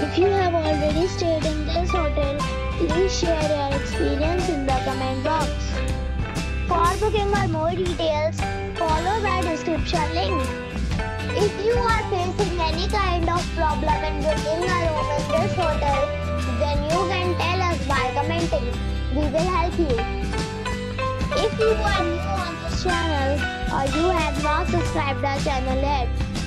If you have already stayed in this hotel, please share your experience in the comment box. For booking or more details, follow the description link. If you are facing any kind of problem in booking a room in this hotel, then you can tell us by commenting. We will help you. If you are new on this channel or you have not subscribed our channel yet,